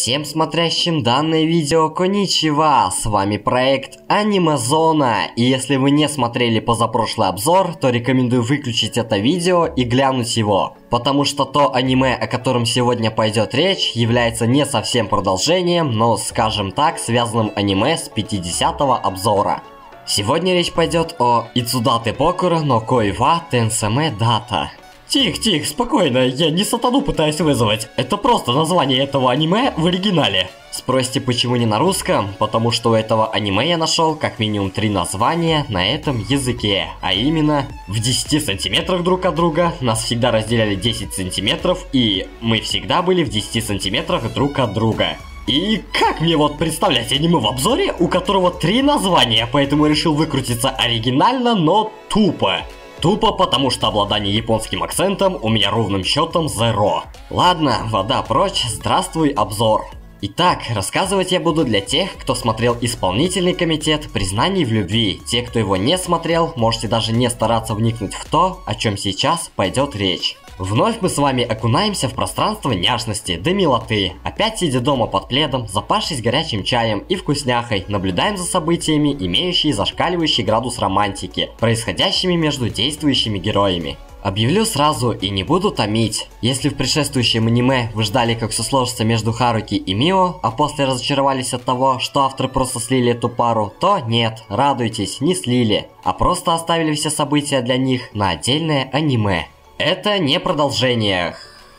Всем смотрящим данное видео коничева, с вами проект Анимазона, и если вы не смотрели позапрошлый обзор, то рекомендую выключить это видео и глянуть его, потому что то аниме, о котором сегодня пойдет речь, является не совсем продолжением, но, скажем так, связанным аниме с 50 обзора. Сегодня речь пойдет о Ицудате Покура но Коива Тенсаме Дата. Тихо, тихо, спокойно, я не сатану пытаюсь вызвать. Это просто название этого аниме в оригинале. Спросите, почему не на русском? Потому что у этого аниме я нашел как минимум три названия на этом языке. А именно, в 10 сантиметрах друг от друга, нас всегда разделяли 10 сантиметров, и мы всегда были в 10 сантиметрах друг от друга. И как мне вот представлять аниме в обзоре, у которого три названия, поэтому решил выкрутиться оригинально, но тупо. Тупо потому, что обладание японским акцентом у меня ровным счетом зеро. Ладно, вода прочь, здравствуй, обзор. Итак, рассказывать я буду для тех, кто смотрел исполнительный комитет признаний в любви. Те, кто его не смотрел, можете даже не стараться вникнуть в то, о чем сейчас пойдет речь. Вновь мы с вами окунаемся в пространство няшности до милоты. Опять сидя дома под пледом, запавшись горячим чаем и вкусняхой, наблюдаем за событиями, имеющие зашкаливающий градус романтики, происходящими между действующими героями. Объявлю сразу и не буду томить. Если в предшествующем аниме вы ждали, как все сложится между Харуки и Мио, а после разочаровались от того, что авторы просто слили эту пару, то нет, радуйтесь, не слили, а просто оставили все события для них на отдельное аниме. Это не продолжение,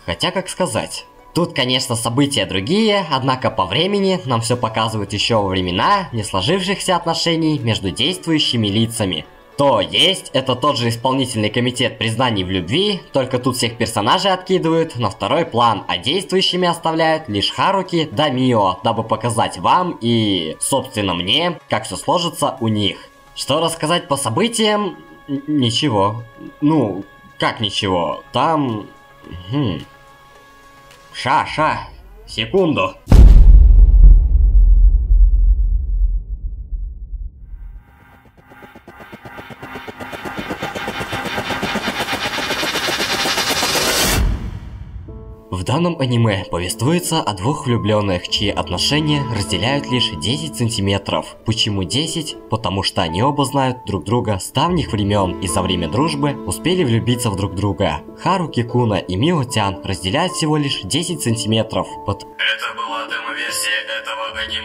хотя как сказать. Тут, конечно, события другие, однако по времени нам все показывают еще времена не сложившихся отношений между действующими лицами. То есть, это тот же исполнительный комитет признаний в любви, только тут всех персонажей откидывают на второй план, а действующими оставляют лишь Харуки да Мио, дабы показать вам и, собственно, мне, как все сложится у них. Что рассказать по событиям? Ничего. Ну, как ничего? Там... Хм. Ша, ша. Секунду. В данном аниме повествуется о двух влюбленных, чьи отношения разделяют лишь 10 сантиметров. Почему 10? Потому что они оба знают друг друга с давних времен и за время дружбы успели влюбиться в друг друга. Хару Кикуна и Мио Тян разделяют всего лишь 10 сантиметров. Под... Это демо-версия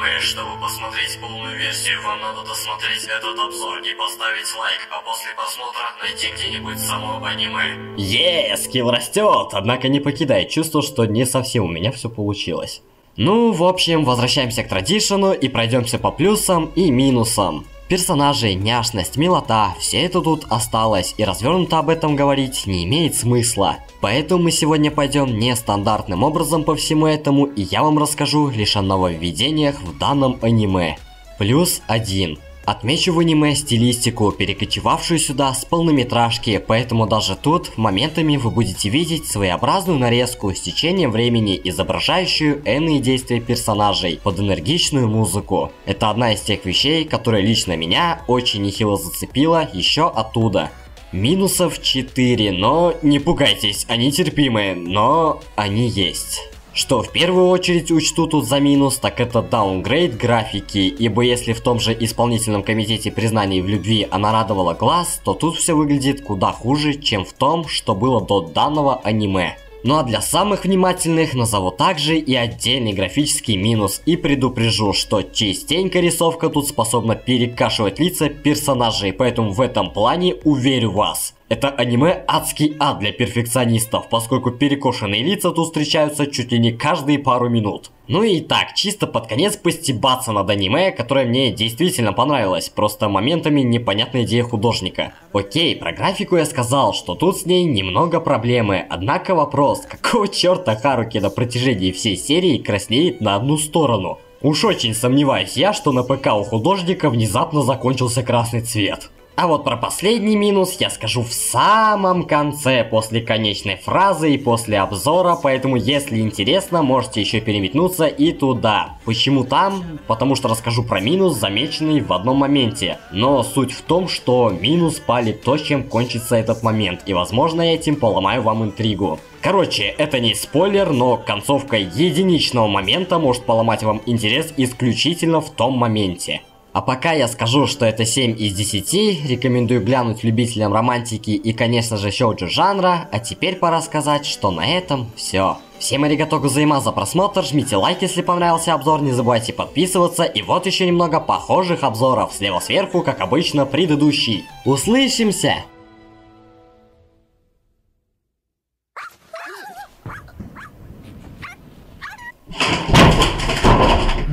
аниме. Чтобы посмотреть полную версию, вам надо досмотреть этот обзор и поставить лайк, а после просмотра найти где-нибудь само аниме. Еее, скилл растет, однако не покидает чувство, что не совсем у меня все получилось. Ну, в общем, возвращаемся к традишну и пройдемся по плюсам и минусам. Персонажи, няшность, милота, все это тут осталось, и развернуто об этом говорить не имеет смысла. Поэтому мы сегодня пойдем нестандартным образом по всему этому, и я вам расскажу лишь о нововведениях в данном аниме. Плюс один. Отмечу в аниме стилистику, перекочевавшую сюда с полнометражки, поэтому даже тут моментами вы будете видеть своеобразную нарезку с течением времени, изображающую энные действия персонажей под энергичную музыку. Это одна из тех вещей, которая лично меня очень нехило зацепила еще оттуда. Минусов 4, но не пугайтесь, они терпимые, но они есть. Что в первую очередь учту тут за минус, так это даунгрейд графики, ибо если в том же исполнительном комитете признаний в любви она радовала глаз, то тут все выглядит куда хуже, чем в том, что было до данного аниме. Ну а для самых внимательных назову также и отдельный графический минус и предупрежу, что частенько рисовка тут способна перекашивать лица персонажей, поэтому в этом плане уверю вас. Это аниме адский ад для перфекционистов, поскольку перекошенные лица тут встречаются чуть ли не каждые пару минут. Ну и так, чисто под конец постебаться над аниме, которое мне действительно понравилось, просто моментами непонятная идея художника. Окей, про графику я сказал, что тут с ней немного проблемы, однако вопрос, какого черта Харуки на протяжении всей серии краснеет на одну сторону? Уж очень сомневаюсь я, что на ПК у художника внезапно закончился красный цвет. А вот про последний минус я скажу в самом конце, после конечной фразы и после обзора, поэтому если интересно, можете еще переметнуться и туда. Почему там? Потому что расскажу про минус, замеченный в одном моменте. Но суть в том, что минус палит то, чем кончится этот момент, и возможно я этим поломаю вам интригу. Короче, это не спойлер, но концовка единичного момента может поломать вам интерес исключительно в том моменте. А пока я скажу, что это 7 из 10, рекомендую глянуть любителям романтики и, конечно же, шоуджу жанра, а теперь пора сказать, что на этом все. Всем аригато гузаима за просмотр, жмите лайк, если понравился обзор, не забывайте подписываться, и вот еще немного похожих обзоров, слева сверху, как обычно, предыдущий. Услышимся!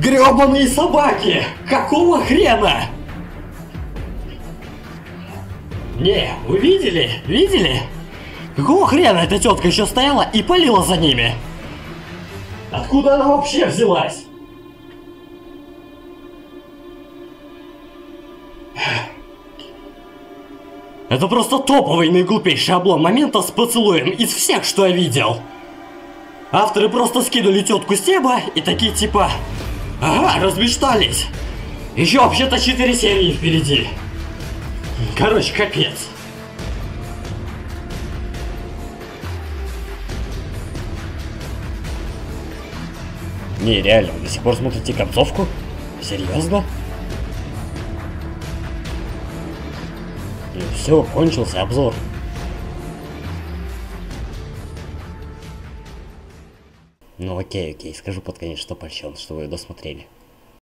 Гребаные собаки! Какого хрена? Не, вы видели? Видели? Какого хрена эта тетка еще стояла и палила за ними? Откуда она вообще взялась? Это просто топовый наиглупейший облом момента с поцелуем из всех, что я видел. Авторы просто скинули тетку Стеба и такие типа... Ага, размечтались. Еще вообще-то 4 серии впереди. Короче, капец. Не, реально, вы до сих пор смотрите концовку? Серьезно? Ну все, кончился обзор. Ну окей, окей, скажу под конец, что польщен, что вы досмотрели.